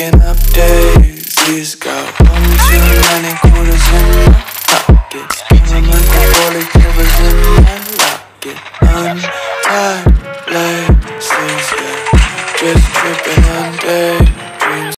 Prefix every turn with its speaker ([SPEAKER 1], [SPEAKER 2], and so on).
[SPEAKER 1] Picking up daisies, got one too many quarters in my pocket. Feeling like a for the in my locket. Untied laces, yeah, just tripping on days.